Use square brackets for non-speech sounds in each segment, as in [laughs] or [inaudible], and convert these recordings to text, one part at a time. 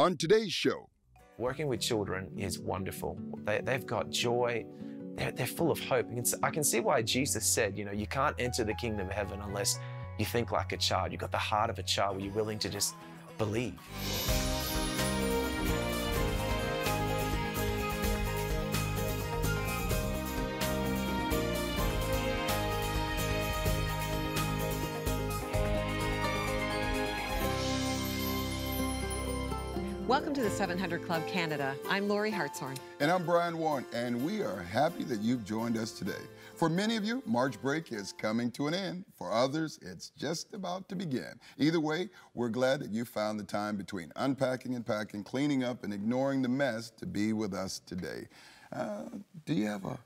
On today's show, Working with children is wonderful. They, they've got joy. They're, they're full of hope. I can see why Jesus said, you know, you can't enter the kingdom of heaven unless you think like a child. You've got the heart of a child where you're willing to just believe. To the 700 Club Canada. I'm Lorie Hartshorn. and I'm Brian Warren, and we are happy that you've joined us today. For many of you, March break is coming to an end. For others, it's just about to begin. Either way, we're glad that you found the time between unpacking and packing, cleaning up, and ignoring the mess to be with us today. Uh, do you have a,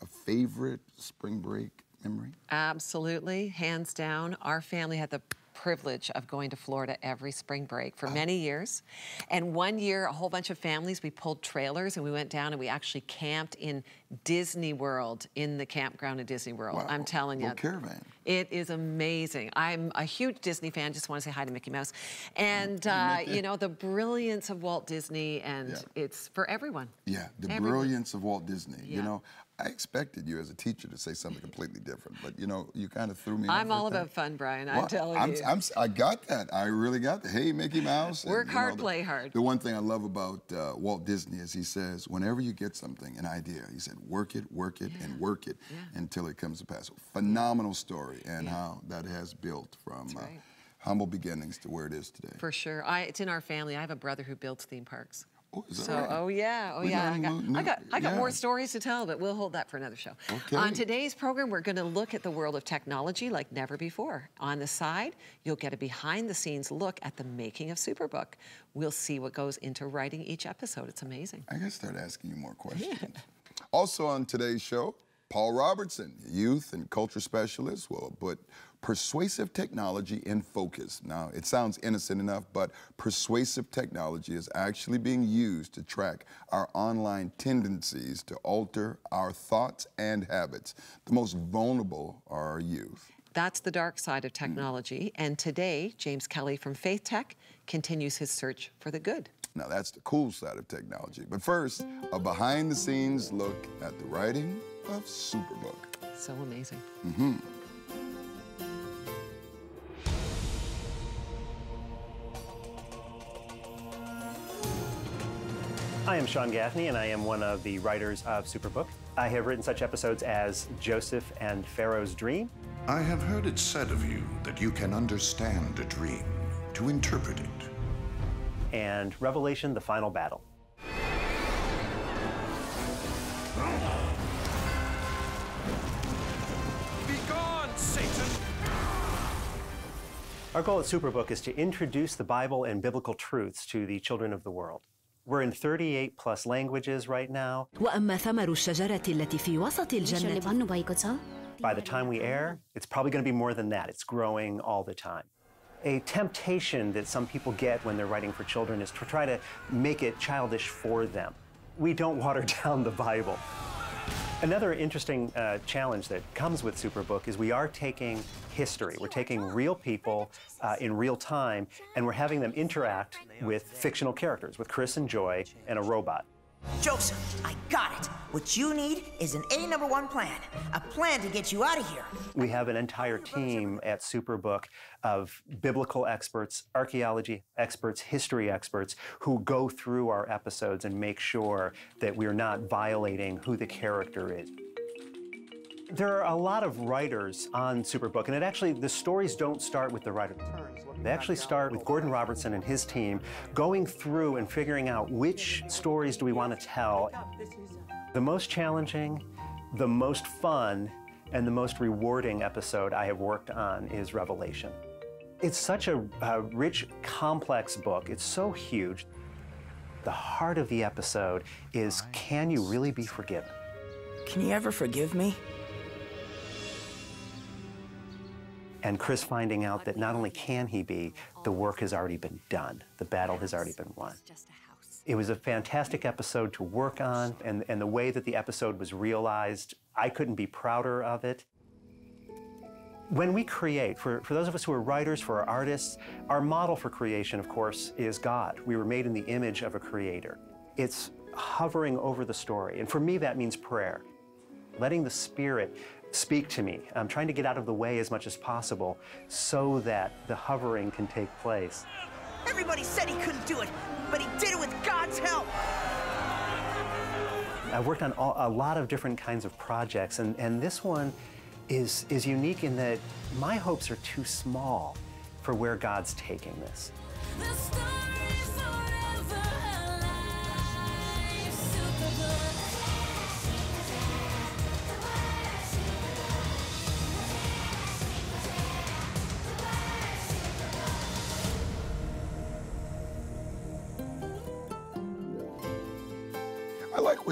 a favorite spring break memory? Absolutely, hands down. Our family had the privilege of going to Florida every spring break for many years. And one year, a whole bunch of families, we pulled trailers and we went down and we actually camped in Disney World, in the campground at Disney World. Wow, I'm telling you. caravan. It is amazing. I'm a huge Disney fan. Just want to say hi to Mickey Mouse. And, uh, [laughs] you know, the brilliance of Walt Disney, and Yeah. it's for everyone. Yeah, the Everyone. brilliance of Walt Disney. You know, I expected you as a teacher to say something completely different, but you know, you kind of threw me. off I'm all about fun, Brian. I'm Well, telling I'm, you. I'm, I got that. I really got that. Hey, Mickey Mouse. and, Work you know, hard, the- play hard. The one thing I love about uh, Walt Disney is he says, whenever you get something, an idea, he said, work it, work it, and work it Yeah. until it comes to pass. Phenomenal story, and Yeah. how that has built from uh, right. humble beginnings to where it is today. For sure. I, it's in our family. I have a brother who builds theme parks. Oh, So, right? oh yeah, oh We yeah. I got, I got, I got yeah. more stories to tell, but we'll hold that for another show. Okay. On today's program, we're going to look at the world of technology like never before. On the side, you'll get a behind-the-scenes look at the making of Superbook. We'll see what goes into writing each episode. It's amazing. I gotta start asking you more [laughs] questions. Also on today's show, Paul Robertson, youth and culture specialist, will put persuasive technology in focus. Now, it sounds innocent enough, but persuasive technology is actually being used to track our online tendencies to alter our thoughts and habits. The most vulnerable are our youth. That's the dark side of hmm. technology. And today, James Kelly from Faith Tech continues his search for the good. Now, that's the cool side of technology. But first, a behind the scenes look at the writing of Superbook. So amazing. Mm-hmm. I am Sean Gaffney, and I am one of the writers of Superbook. I have written such episodes as Joseph and Pharaoh's Dream, I have heard it said of you that you can understand a dream, to interpret it. and Revelation, the Final Battle. Begone, Satan! Our goal at Superbook is to introduce the Bible and biblical truths to the children of the world. We're in 38 plus languages right now. وأما الشجرة التي في وسط الجنة By the time we air, it's probably going to be more than that. It's growing all the time. A temptation that some people get when they're writing for children is to try to make it childish for them. We don't water [laughs] down the Bible. Another interesting uh, challenge that comes with Superbook is we are taking history. We're taking real people uh, in real time, and we're having them interact with fictional characters, with Chris and Joy and a robot. Joseph, I got it. What you need is an A number one plan. A plan to get you out of here. We have an entire team at Superbook of biblical experts, archaeology experts, history experts who go through our episodes and make sure that we're not violating who the character is. There are a lot of writers on Superbook, and it actually, the stories don't start with the writer. They actually start with Gordon Robertson and his team going through and figuring out which stories do we want to tell. The most challenging, the most fun, and the most rewarding episode I have worked on is Revelation. It's such a, a rich, complex book. It's so huge. The heart of the episode is can you really be forgiven? Can you ever forgive me? And Chris finding out that not only can he be, the work has already been done, the battle has already been won. It was a fantastic episode to work on, and, and the way that the episode was realized, I couldn't be prouder of it. when we create, for, for those of us who are writers, for our artists, our model for creation, of course, is God. We were made in the image of a creator. It's hovering over the story. And for me, that means prayer. Letting the Spirit speak to me. I'm trying to get out of the way as much as possible so that the hovering can take place. Everybody said he couldn't do it, but he did it with God's help. I've worked on a lot of different kinds of projects, and, and this one is, is unique in that my hopes are too small for where God's taking this.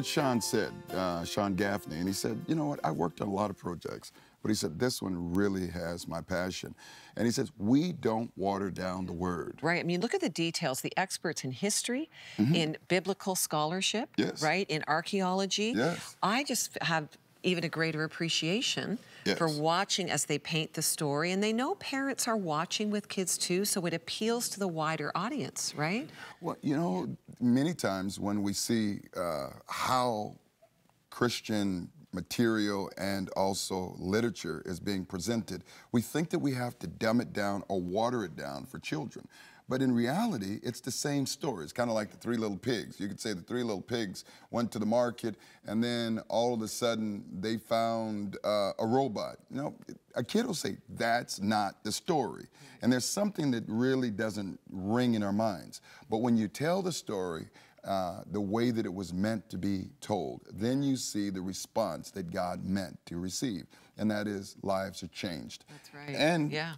What Sean said, uh, Sean Gaffney, and he said, you know what, I worked on a lot of projects, but he said, this one really has my passion. And he says, we don't water down the word. Right. I mean, look at the details. The experts in history, in biblical scholarship, Yes. right, in archaeology. Yes. I just have even a greater appreciation for watching as they paint the story. And they know parents are watching with kids too, so it appeals to the wider audience, right? Well, you know, many times when we see uh, how Christian material and also literature is being presented, we think that we have to dumb it down or water it down for children. But in reality, it's the same story. It's kind of like the Three Little Pigs. You could say the Three Little Pigs went to the market, and then all of a sudden they found uh, a robot. You know, a kid will say, "That's not the story," and there's something that really doesn't ring in our minds. But when you tell the story uh, the way that it was meant to be told, then you see the response that God meant to receive, and that is lives are changed. That's right. And yeah.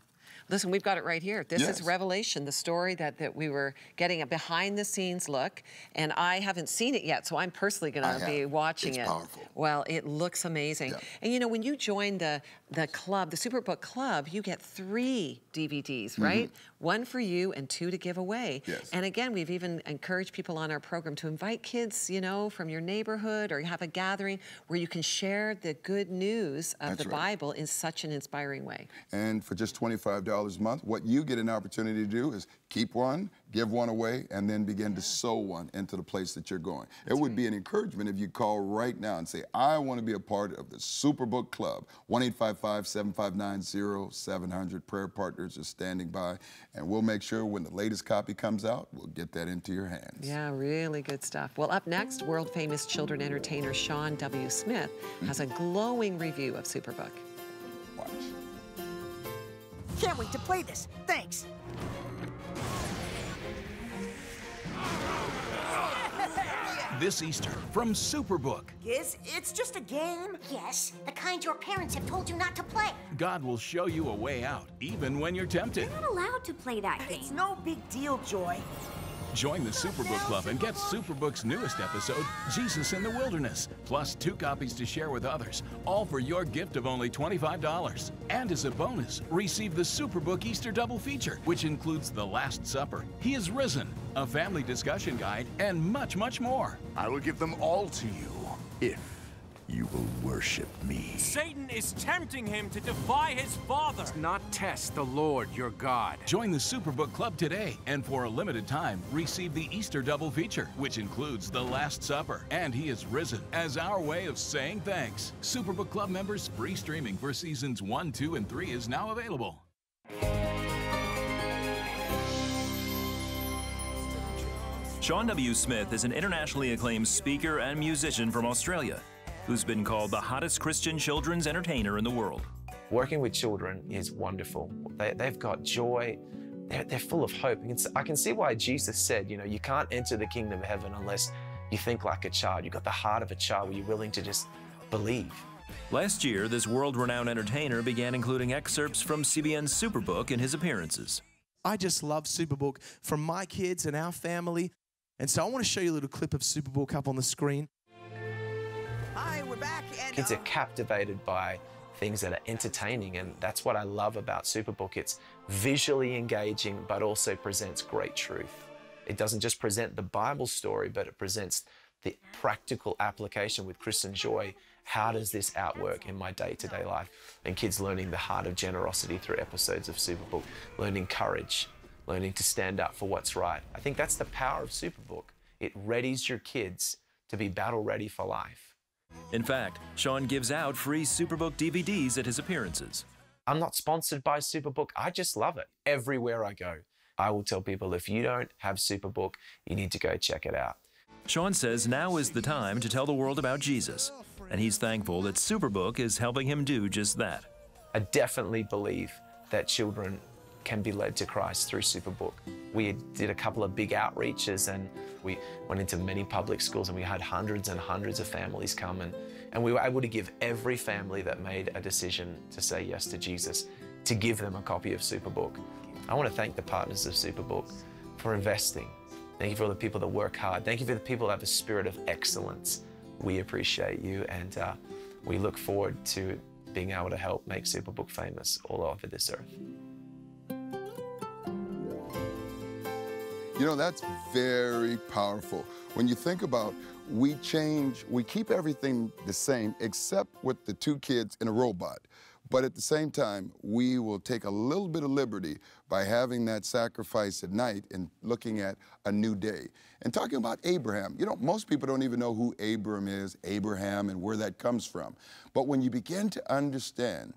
Listen, we've got it right here. This Yes. is Revelation, the story that, that we were getting a behind the scenes look. And I haven't seen it yet, so I'm personally going to be watching It's it. powerful. Well, it looks amazing. Yeah. And you know, when you join the, the club, the Superbook Club, you get three DVDs, Mm-hmm. right? One for you and two to give away. Yes. And again, we've even encouraged people on our program to invite kids, you know, from your neighborhood or you have a gathering where you can share the good news of That's the right. Bible in such an inspiring way. And for just $25 a month, what you get an opportunity to do is keep one, give one away, and then begin to sow one into the place that you're going. it would be an encouragement if you call right now and say, I want to be a part of the Superbook Club. 1 855 759 0700. Prayer Partners are standing by, and we'll make sure when the latest copy comes out, we'll get that into your hands. Yeah, really good stuff. Well, up next, world famous children entertainer Sean W. Smith hmm. has a glowing review of Superbook. Watch. Can't wait to play this. Thanks. This Easter from Superbook, Giz, it's just a game. Yes, the kind your parents have told you not to play. God will show you a way out, even when you're tempted. You're not allowed to play that game. It's no big deal, Joy. Join the Superbook Club and get Superbook's newest episode, Jesus in the Wilderness, plus two copies to share with others, all for your gift of only $25. And as a bonus, receive the Superbook Easter Double Feature, which includes The Last Supper, He is Risen, a family discussion guide, and much, much more. I will give them all to you if you will worship me. Satan is tempting him to defy his father. Not test the Lord your God. Join the Superbook Club today, and for a limited time, receive the Easter Double Feature, which includes The Last Supper and He is Risen, as our way of saying thanks. Superbook Club members free streaming for seasons 1, 2, and 3 is now available. Sean W. Smith is an internationally acclaimed speaker and musician from Australia who's been called the hottest Christian children's entertainer in the world. Working with children is wonderful. They, they've got joy. They're, they're full of hope. It's- I can see why Jesus said, you know, you can't enter the kingdom of heaven unless you think like a child. You've got the heart of a child where you're willing to just believe. Last year, this world renowned entertainer began including excerpts from CBN's Superbook in his appearances. I just love Superbook from my kids and our family. And so I want to show you a little clip of Superbook up on the screen. Hi, we're back. And, Kids uh, are captivated by things that are entertaining, and that's what I love about Superbook. It's visually engaging, but also presents great truth. It doesn't just present the Bible story, but it presents the practical application with Chris and Joy how does this outwork in my day-to-day life? And kids learning the heart of generosity through episodes of Superbook, learning courage, learning to stand up for what's right. I think that's the power of Superbook. It readies your kids to be battle ready for life. In fact, Sean gives out free Superbook DVDs at his appearances. I'm not sponsored by Superbook. I just love it everywhere I go. I will tell people if you don't have Superbook, you need to go check it out. Sean says now is the time to tell the world about Jesus, and he's thankful that Superbook is helping him do just that. I definitely believe that children can be led to Christ through Superbook. We did a couple of big outreaches and we went into many public schools and we had hundreds and hundreds of families come and, and we were able to give every family that made a decision to say yes to Jesus to give them a copy of Superbook. I want to thank the partners of Superbook for investing. Thank you for all the people that work hard. Thank you for the people that have a spirit of excellence. We appreciate you and uh, we look forward to being able to help make Superbook famous all over this earth. You know, that's very powerful. When you think about we change, we keep everything the same except with the two kids and a robot. But at the same time, we will take a little bit of liberty by having that sacrifice at night and looking at a new day. And talking about Abraham, you know, most people don't even know who Abram is, Abraham, and where that comes from. But when you begin to understand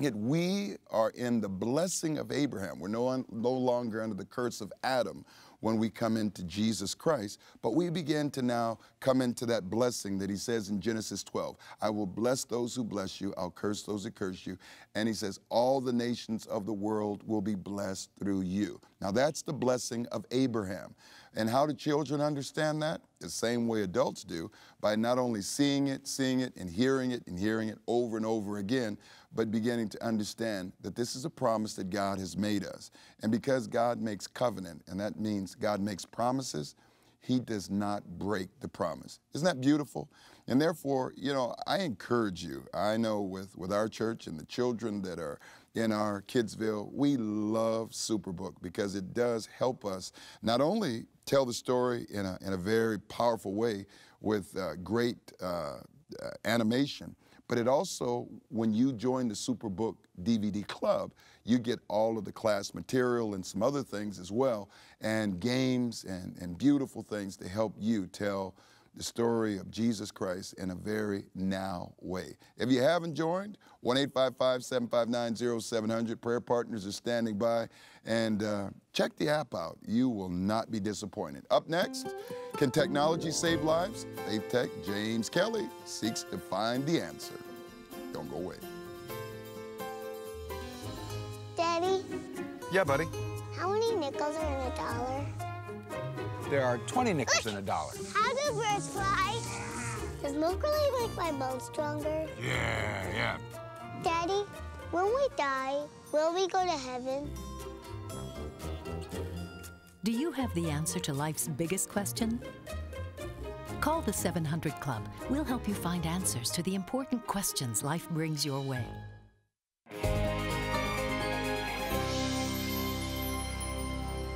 that we are in the blessing of Abraham, we're no, no longer under the curse of Adam when we come into Jesus Christ, but we begin to now come into that blessing that he says in Genesis 12 I will bless those who bless you, I'll curse those who curse you. And he says, All the nations of the world will be blessed through you. Now, that's the blessing of Abraham. And how do children understand that? The same way adults do, by not only seeing it, seeing it, and hearing it, and hearing it over and over again, but beginning to understand that this is a promise that God has made us. And because God makes covenant, and that means God makes promises, He does not break the promise. Isn't that beautiful? And therefore, you know, I encourage you. I know with, with our church and the children that are in our Kidsville, we love Superbook because it does help us not only tell the story in a, in a very powerful way with uh, great uh, uh, animation, but it also, when you join the Superbook DVD Club, you get all of the class material and some other things as well, and games and, and beautiful things to help you tell the story of Jesus Christ in a very now way. If you haven't joined, 1 855 759 0700, prayer partners are standing by. And uh, check the app out. You will not be disappointed. Up next, can technology save lives? Faith Tech James Kelly seeks to find the answer. Don't go away. Daddy? Yeah, buddy. How many nickels are in a dollar? There are 20 nickels in a dollar. How do birds fly? Does milk really make my bones stronger? Yeah, yeah. Daddy, when we die, will we go to heaven? Do you have the answer to life's biggest question? Call the 700 Club. We'll help you find answers to the important questions life brings your way.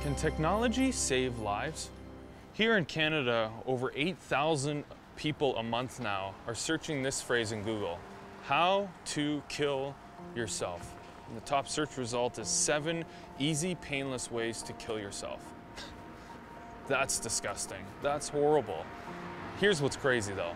Can technology save lives? Here in Canada, over 8,000 people a month now are searching this phrase in Google how to kill yourself. And the top search result is seven easy, painless ways to kill yourself. That's disgusting. That's horrible. Here's what's crazy though.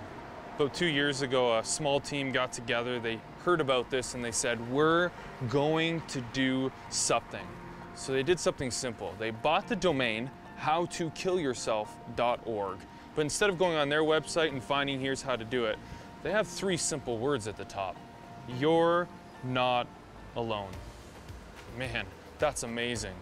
About two years ago, a small team got together. They heard about this and they said, We're going to do something. So they did something simple. They bought the domain howtokillyourself.org. But instead of going on their website and finding here's how to do it, they have three simple words at the top. You're not alone. Man, that's amazing.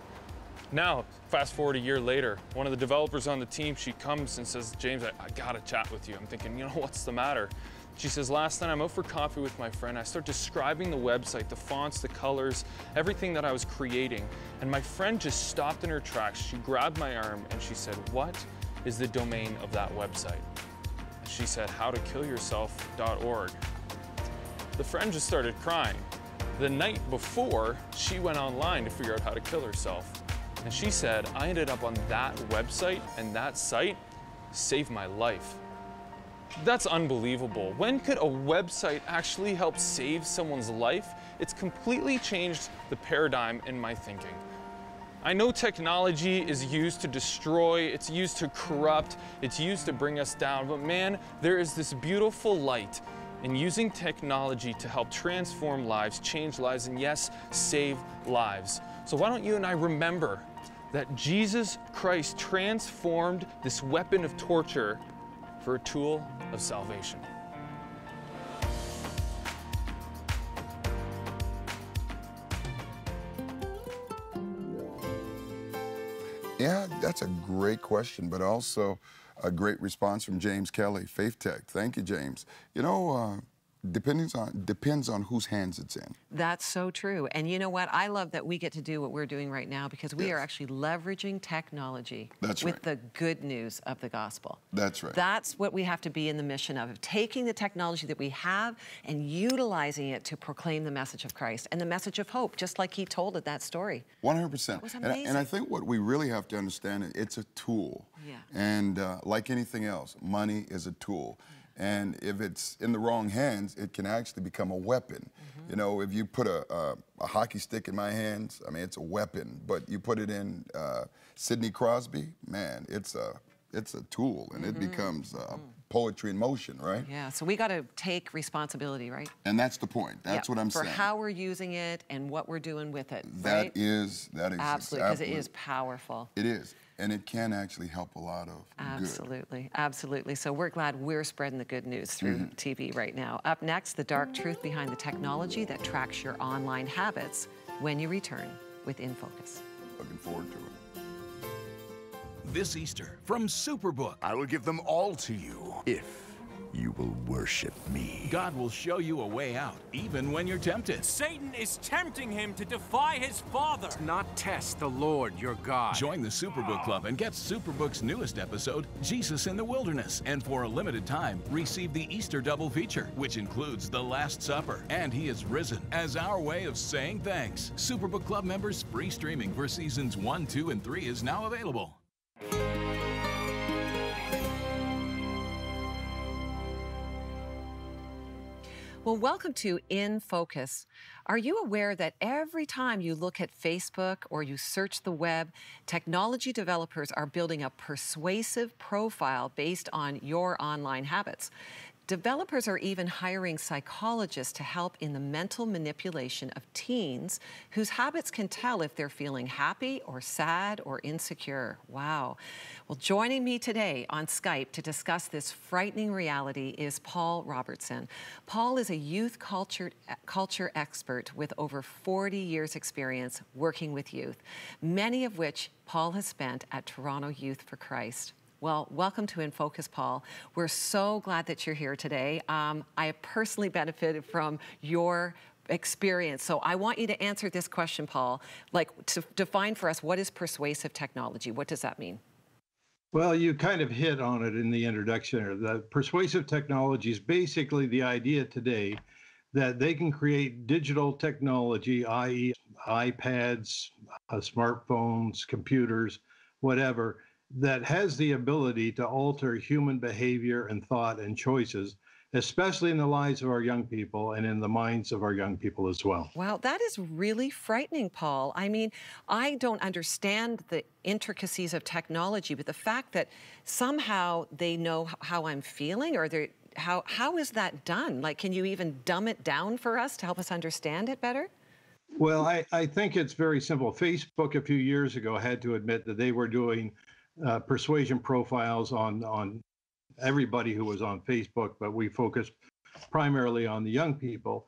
Now, fast forward a year later, one of the developers on the team, she comes and says, James, I, I gotta chat with you. I'm thinking, you know, what's the matter? She says, last night I'm out for coffee with my friend. I start describing the website, the fonts, the colors, everything that I was creating. And my friend just stopped in her tracks. She grabbed my arm and she said, what is the domain of that website? And she said, howtokillyourself.org. The friend just started crying. The night before, she went online to figure out how to kill herself. And she said, I ended up on that website and that site saved my life. That's unbelievable. When could a website actually help save someone's life? It's completely changed the paradigm in my thinking. I know technology is used to destroy, it's used to corrupt, it's used to bring us down, but man, there is this beautiful light in using technology to help transform lives, change lives, and yes, save lives. So why don't you and I remember that Jesus Christ transformed this weapon of torture for a tool of salvation. Yeah, that's a great question, but also a great response from James Kelly, Faith Tech. Thank you, James. You know, uh, depends on depends on whose hands it's in. That's so true. And you know what? I love that we get to do what we're doing right now because we Yes. are actually leveraging technology That's with right. the good news of the gospel. That's right. That's what we have to be in the mission of, of taking the technology that we have and utilizing it to proclaim the message of Christ and the message of hope, just like he told it that story. 100%. was And, I- and I think what we really have to understand is it's a tool. Yeah. And uh, like anything else, money is a tool. And if it's in the wrong hands, it can actually become a weapon. Mm-hmm. You know, if you put a, a, a hockey stick in my hands, I mean, it's a weapon. But you put it in uh, Sidney Crosby, man, it's a, it's a tool, and it Mm-hmm. becomes uh, poetry in motion, right? Yeah, so we got to take responsibility, right? And that's the point. That's Yeah, what I'm for saying. For how we're using it and what we're doing with it. That right? is that is absolutely because it is powerful. It is, and it can actually help a lot of good. Absolutely, absolutely. So we're glad we're spreading the good news through Mm-hmm. TV right now. Up next, the dark truth behind the technology that tracks your online habits when you return with In Focus. Looking forward to it. This Easter from Superbook. I will give them all to you if you will worship me. God will show you a way out, even when you're tempted. Satan is tempting him to defy his father. Not test the Lord your God. Join the Superbook Club and get Superbook's newest episode, Jesus in the Wilderness. And for a limited time, receive the Easter double feature, which includes The Last Supper and He is Risen as our way of saying thanks. Superbook Club members free streaming for seasons 1, 2, and 3 is now available. Well, welcome to In Focus. Are you aware that every time you look at Facebook or you search the web, technology developers are building a persuasive profile based on your online habits? Developers are even hiring psychologists to help in the mental manipulation of teens whose habits can tell if they're feeling happy or sad or insecure. Wow. Well, joining me today on Skype to discuss this frightening reality is Paul Robertson. Paul is a youth culture, culture expert with over 40 years' experience working with youth, many of which Paul has spent at Toronto Youth for Christ. Well, welcome to In Focus, Paul. We're so glad that you're here today. Um, I personally benefited from your experience. So I want you to answer this question, Paul. Like, to define for us what is persuasive technology? What does that mean? Well, you kind of hit on it in the introduction. The persuasive technology is basically the idea today that they can create digital technology, i.e., iPads, uh, smartphones, computers, whatever, that has the ability to alter human behavior and thought and choices, especially in the lives of our young people and in the minds of our young people as well. Wow, that is really frightening, Paul. I mean, I don't understand the intricacies of technology, but the fact that somehow they know how I'm feeling or they're how how is that done? Like, can you even dumb it down for us to help us understand it better? Well, I, I think it's very simple. Facebook a few years ago had to admit that they were doing uh, persuasion profiles on on everybody who was on Facebook, but we focused primarily on the young people.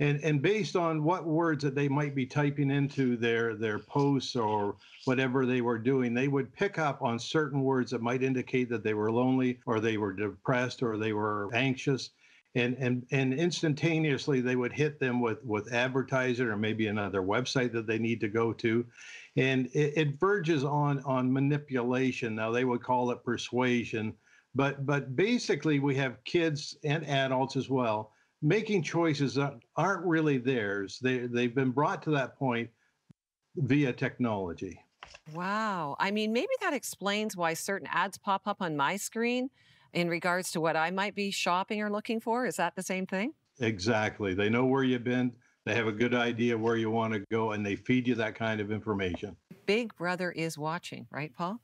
And, and based on what words that they might be typing into their their posts or whatever they were doing, they would pick up on certain words that might indicate that they were lonely or they were depressed or they were anxious and and and instantaneously they would hit them with with advertising or maybe another website that they need to go to and it, it verges on on manipulation now they would call it persuasion but but basically we have kids and adults as well making choices that aren't really theirs they they've been brought to that point via technology Wow. I mean, maybe that explains why certain ads pop up on my screen in regards to what I might be shopping or looking for. Is that the same thing? Exactly. They know where you've been. They have a good idea where you want to go, and they feed you that kind of information. Big Brother is watching, right, Paul?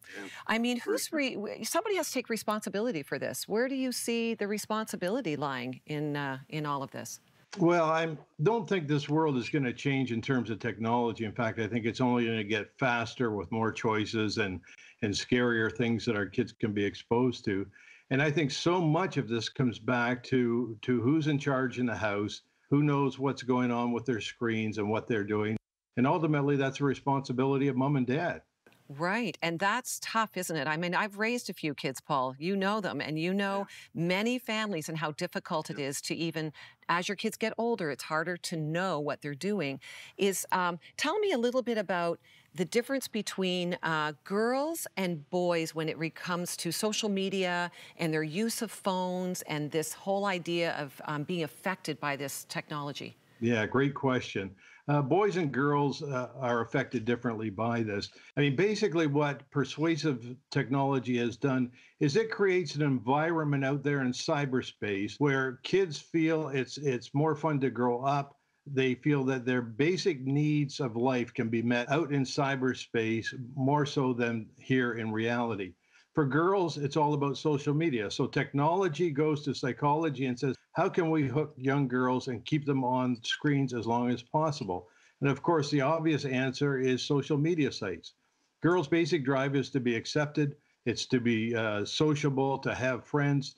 I mean, who's re- somebody has to take responsibility for this. Where do you see the responsibility lying in uh, in all of this? Well, I don't think this world is going to change in terms of technology. In fact, I think it's only going to get faster with more choices and and scarier things that our kids can be exposed to. And I think so much of this comes back to to who's in charge in the house, who knows what's going on with their screens and what they're doing. And ultimately, that's a responsibility of mom and dad. Right. And that's tough, isn't it? I mean, I've raised a few kids, Paul. You know them, and you know many families and how difficult it is to even, as your kids get older, it's harder to know what they're doing. Is um, tell me a little bit about the difference between uh, girls and boys when it comes to social media and their use of phones and this whole idea of um, being affected by this technology. Yeah, great question. Uh, boys and girls uh, are affected differently by this. I mean, basically, what persuasive technology has done is it creates an environment out there in cyberspace where kids feel it's it's more fun to grow up. They feel that their basic needs of life can be met out in cyberspace more so than here in reality. For girls, it's all about social media. So technology goes to psychology and says, how can we hook young girls and keep them on screens as long as possible? And of course, the obvious answer is social media sites. Girls' basic drive is to be accepted, it's to be uh, sociable, to have friends.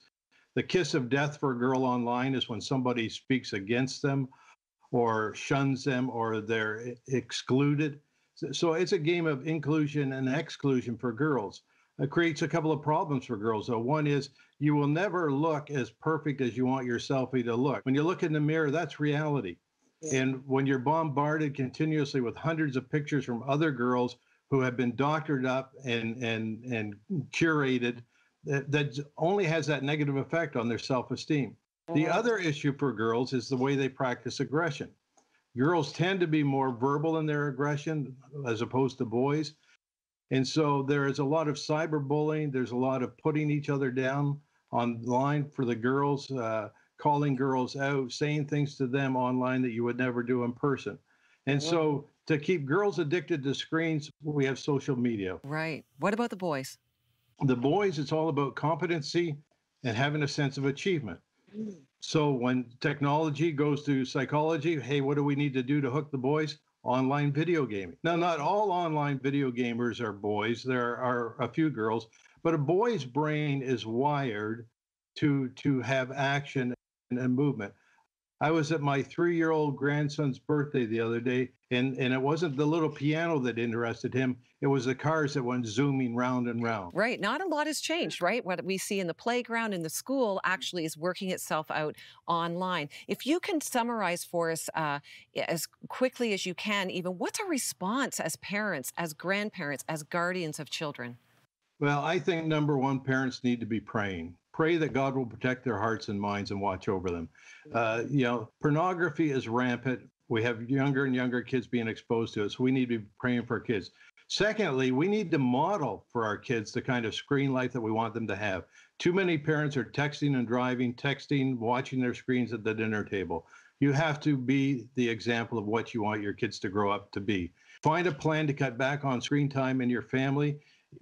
The kiss of death for a girl online is when somebody speaks against them or shuns them or they're excluded. So it's a game of inclusion and exclusion for girls it creates a couple of problems for girls. So one is you will never look as perfect as you want your selfie to look. When you look in the mirror, that's reality. Yeah. And when you're bombarded continuously with hundreds of pictures from other girls who have been doctored up and and and curated, that, that only has that negative effect on their self-esteem. The other issue for girls is the way they practice aggression. Girls tend to be more verbal in their aggression as opposed to boys. And so there is a lot of cyberbullying. There's a lot of putting each other down online for the girls, uh, calling girls out, saying things to them online that you would never do in person. And so to keep girls addicted to screens, we have social media. Right. What about the boys? The boys, it's all about competency and having a sense of achievement. So when technology goes to psychology, hey, what do we need to do to hook the boys? online video gaming. Now, not all online video gamers are boys. There are a few girls, but a boy's brain is wired to to have action and, movement. I was at my three year old grandson's birthday the other day, and, and it wasn't the little piano that interested him, it was the cars that went zooming round and round. Right. Not a lot has changed, right? What we see in the playground, in the school, actually is working itself out online. If you can summarize for us uh, as quickly as you can, even what's a response as parents, as grandparents, as guardians of children? Well, I think number one, parents need to be praying pray that God will protect their hearts and minds and watch over them. Uh, you know, pornography is rampant. We have younger and younger kids being exposed to it, so we need to be praying for our kids. Secondly, we need to model for our kids the kind of screen life that we want them to have. Too many parents are texting and driving, texting, watching their screens at the dinner table. You have to be the example of what you want your kids to grow up to be. Find a plan to cut back on screen time in your family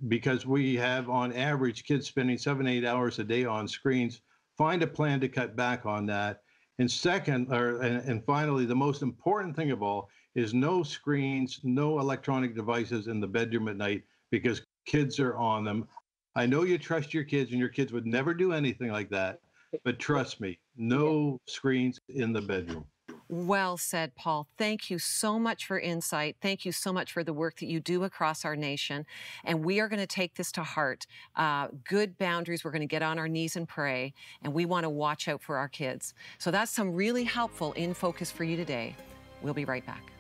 because we have on average kids spending seven, eight hours a day on screens. Find a plan to cut back on that. And second, or and, and finally, the most important thing of all is no screens, no electronic devices in the bedroom at night because kids are on them. I know you trust your kids and your kids would never do anything like that, but trust me, no screens in the bedroom. Well said, Paul. Thank you so much for insight. Thank you so much for the work that you do across our nation. And we are going to take this to heart. Uh, good boundaries. We're going to get on our knees and pray. And we want to watch out for our kids. So that's some really helpful in focus for you today. We'll be right back.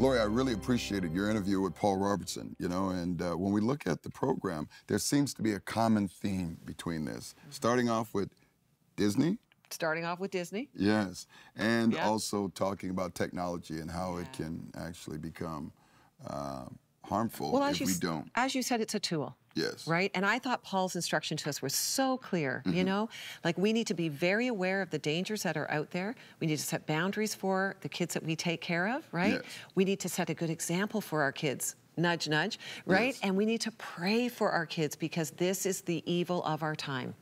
Lorie, I really appreciated your interview with Paul Robertson, you know, and uh, when we look at the program, there seems to be a common theme between this. Starting off with Disney. Starting off with Disney. Yes, and Yeah. also talking about technology and how it can actually become uh, harmful Well, if as you, we don't. as you said, it's a tool. Yes. Right? And I thought Paul's instruction to us was so clear, you Mhm. know? Like we need to be very aware of the dangers that are out there. We need to set boundaries for the kids that we take care of, right? Yes. We need to set a good example for our kids. Nudge, nudge, right? Yes. And we need to pray for our kids because this is the evil of our time.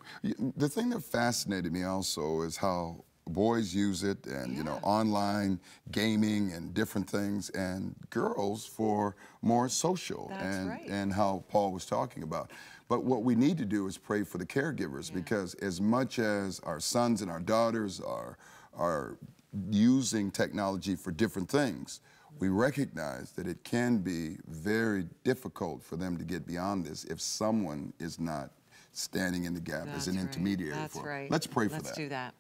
The thing that fascinated me also is how boys use it and you know online gaming and different things and girls for more social That's and right. and how Paul was talking about. But what we need to do is pray for the caregivers because as much as our sons and our daughters are are using technology for different things, we recognize that it can be very difficult for them to get beyond this if someone is not standing in the gap as an right. intermediary That's for them. right. Let's pray for Let's that. do that.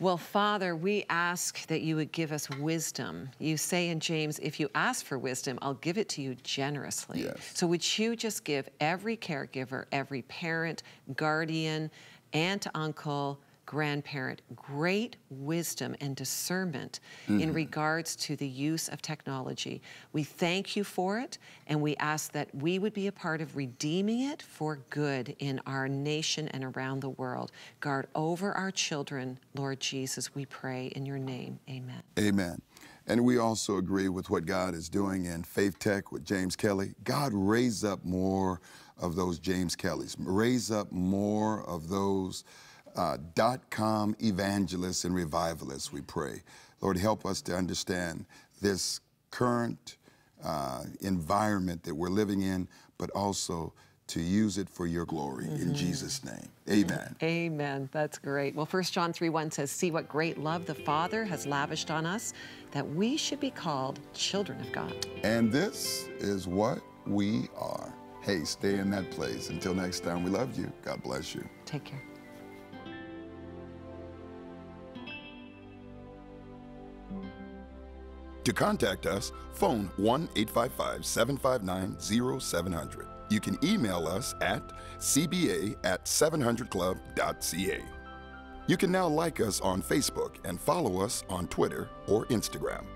Well, Father, we ask that you would give us wisdom. You say in James, if you ask for wisdom, I'll give it to you generously. Yes. So would you just give every caregiver, every parent, guardian, aunt, uncle, grandparent great wisdom and discernment in Mhm. regards to the use of technology. We thank you for it, and we ask that we would be a part of redeeming it for good in our nation and around the world. Guard over our children, Lord Jesus, we pray in your name. Amen. Amen. And we also agree with what God is doing in Faith Tech with James Kelly. God, raise up more of those James Kellys, raise up more of those uh, dot com evangelists and revivalists, we pray. Lord, help us to understand this current uh, environment that we're living in, but also to use it for your glory. In Mhm. Jesus' name, amen. Amen. That's great. Well, 1 John 3 1 says, See what great love the Father has lavished on us, that we should be called children of God. And this is what we are. Hey, stay in that place. Until next time, we love you. God bless you. Take care. To contact us, phone 1 855 759 0700. You can email us at cba at 700club.ca. You can now like us on Facebook and follow us on Twitter or Instagram.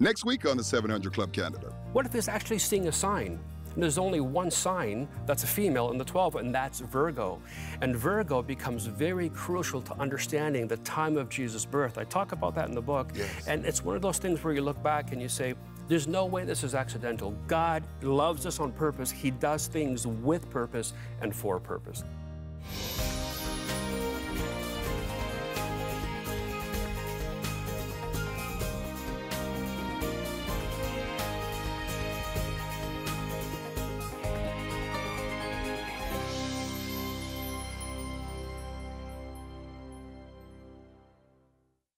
Next week on the 700 Club Canada. What if it's actually seeing a sign? And there's only one sign that's a female in the 12, and that's Virgo. And Virgo becomes very crucial to understanding the time of Jesus' birth. I talk about that in the book. And it's one of those things where you look back and you say, there's no way this is accidental. God loves us on purpose. He does things with purpose and for purpose.